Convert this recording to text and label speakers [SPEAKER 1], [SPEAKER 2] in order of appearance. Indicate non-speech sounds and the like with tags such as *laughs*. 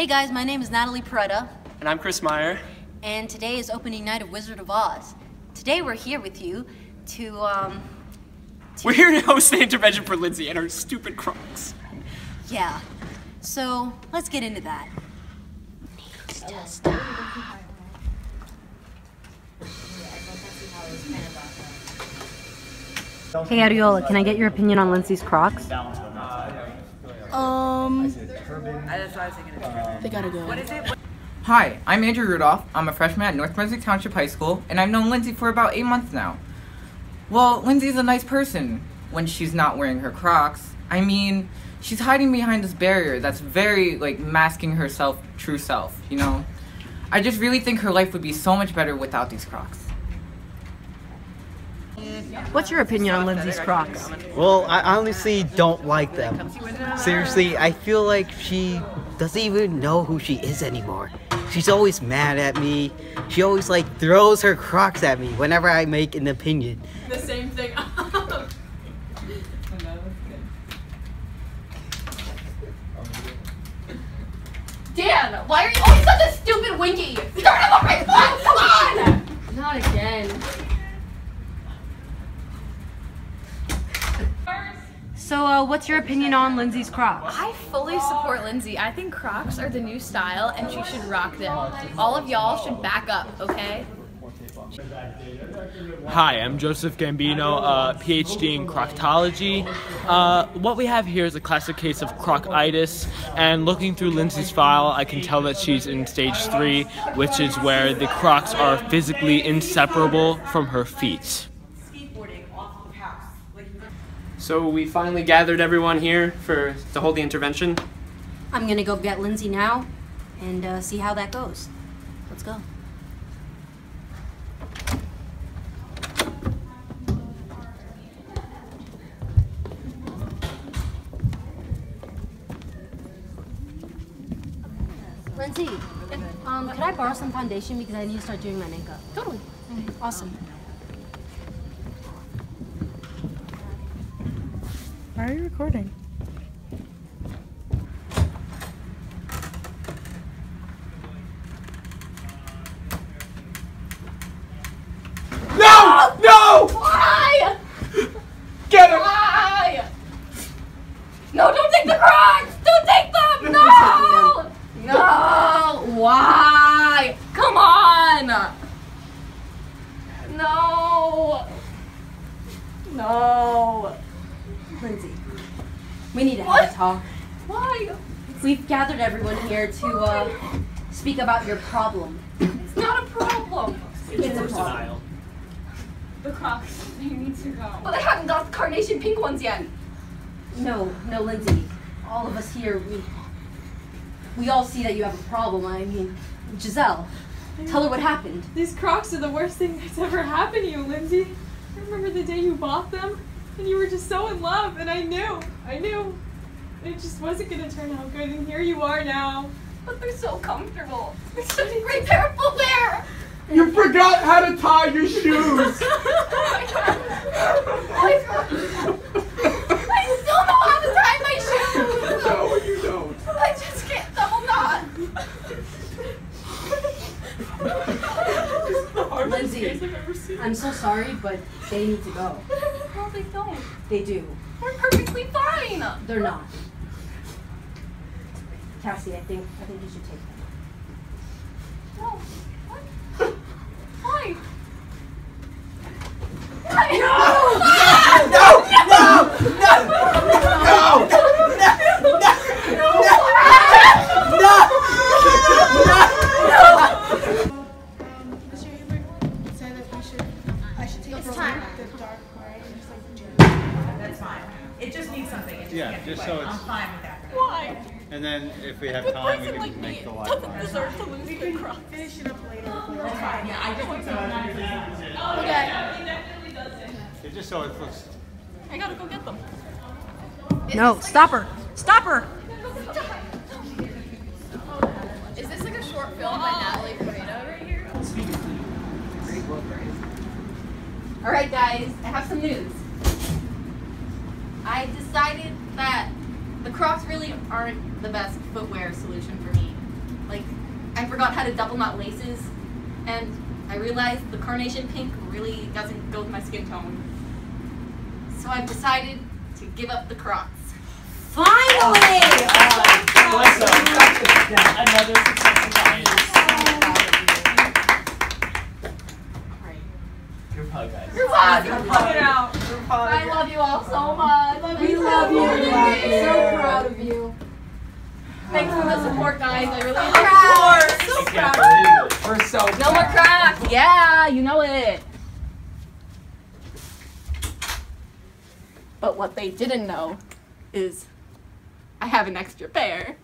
[SPEAKER 1] Hey guys, my name is Nathalie Pereda,
[SPEAKER 2] And I'm Chris Meyer.
[SPEAKER 1] and today is opening night of Wizard of Oz. Today we're here with you to, um,
[SPEAKER 2] We're here to host the intervention for Lyndsey and her stupid crocs.
[SPEAKER 1] yeah. So let's get into that. Hey Ariola, can I get your opinion on Lyndsey's Crocs?
[SPEAKER 3] Um, they gotta go.
[SPEAKER 4] Hi, I'm Andrew Rudolph. I'm a freshman at North Brunswick Township High School, and I've known Lyndsey for about eight months now. Well, Lyndsey's a nice person when she's not wearing her Crocs. I mean, she's hiding behind this barrier that's very, like, masking herself, true self, you know? I just really think her life would be so much better without these Crocs.
[SPEAKER 3] What's your opinion on Lyndsey's Crocs?
[SPEAKER 5] Well, I honestly don't like them. Seriously, I feel like she doesn't even know who she is anymore. She's always mad at me. She always like throws her crocs at me whenever I make an opinion.
[SPEAKER 6] the same thing. *laughs* Dan, why are you always such a stupid winky? Start on the right! Come on! Not again.
[SPEAKER 1] So, uh, what's your opinion on Lyndsey's Crocs?
[SPEAKER 6] I fully support Lyndsey. I think Crocs are the new style and she should rock them. All of y'all should back up, okay?
[SPEAKER 7] Hi, I'm Joseph Gambino, uh, PhD in Croctology. Uh, what we have here is a classic case of crocitis, and looking through Lyndsey's file, I can tell that she's in stage three, which is where the crocs are physically inseparable from her feet.
[SPEAKER 2] So we finally gathered everyone here for to hold the intervention.
[SPEAKER 1] I'm gonna go get Lyndsey now and uh, see how that goes. Let's go. Lyndsey, um, could I borrow some foundation because I need to start doing my makeup?
[SPEAKER 3] Totally. Awesome. Why are you recording?
[SPEAKER 2] No! No!
[SPEAKER 6] Why?
[SPEAKER 2] Get him!
[SPEAKER 6] Why? No, don't take the Crocs! Don't take them! No! No! Why? Come on! No! No!
[SPEAKER 1] Lyndsey, we need to have
[SPEAKER 6] What?
[SPEAKER 1] a talk.
[SPEAKER 6] Why?
[SPEAKER 1] We've gathered everyone here to uh, speak about your problem.
[SPEAKER 6] It's not a problem.
[SPEAKER 1] It's a problem.
[SPEAKER 6] The Crocs, they need to go. But I haven't got the carnation pink ones yet.
[SPEAKER 1] No, no, Lyndsey. All of us here, we we all see that you have a problem. I mean, Giselle, tell her what happened.
[SPEAKER 8] These Crocs are the worst thing that's ever happened to you, Lyndsey. I remember the day you bought them, and you were just so in love, and I knew, I knew. It just wasn't gonna turn out good, and here you are now.
[SPEAKER 6] But they're so comfortable. *laughs* They're such a great pair of footwear.
[SPEAKER 2] You forgot how to tie your shoes! *laughs*
[SPEAKER 6] I still don't know how to tie my shoes.
[SPEAKER 2] no, you don't.
[SPEAKER 6] I just can't double knot.
[SPEAKER 1] Lyndsey, I'm so sorry, but they need to go.
[SPEAKER 6] No, they don't.
[SPEAKER 1] They do.
[SPEAKER 6] We're perfectly fine.
[SPEAKER 1] They're not. Cassie, I think I think you should take them.
[SPEAKER 6] No. What? Why? Why?
[SPEAKER 9] The dark part and just like
[SPEAKER 10] That's fine. It just needs something. It just
[SPEAKER 11] Yeah,
[SPEAKER 10] can't be
[SPEAKER 11] just so it's-
[SPEAKER 10] I'm fine with that.
[SPEAKER 6] Why?
[SPEAKER 11] And then if we have time, we can make the live
[SPEAKER 6] Doesn't
[SPEAKER 11] line.
[SPEAKER 6] deserve to lose the Crocs.
[SPEAKER 9] finish it up later.
[SPEAKER 10] That's fine. Yeah, I just need something.
[SPEAKER 6] Okay.
[SPEAKER 11] It's just so it looks.
[SPEAKER 6] I gotta go get them.
[SPEAKER 3] No, stop her! Stop her!
[SPEAKER 6] Is this like a short film by Nathalie Pereda right here?
[SPEAKER 1] All right, guys, I have some news. I decided that the Crocs really aren't the best footwear solution for me.
[SPEAKER 6] like I forgot how to double knot laces, and I realized the carnation pink really doesn't go with my skin tone. So I've decided to give up the Crocs.
[SPEAKER 1] Finally!
[SPEAKER 7] Oh, bless up. Another successful Group hug, guys.
[SPEAKER 6] Group hug!
[SPEAKER 10] Group hug.
[SPEAKER 6] out. I love you all so much.
[SPEAKER 1] We love you.
[SPEAKER 6] Lyndsey.
[SPEAKER 1] We're so proud of you.
[SPEAKER 6] Thanks for the support, guys. I really appreciate it.
[SPEAKER 1] So
[SPEAKER 7] I can't
[SPEAKER 1] proud.
[SPEAKER 4] We're so
[SPEAKER 6] No more cracks. Yeah, you know it. But what they didn't know is I have an extra pair.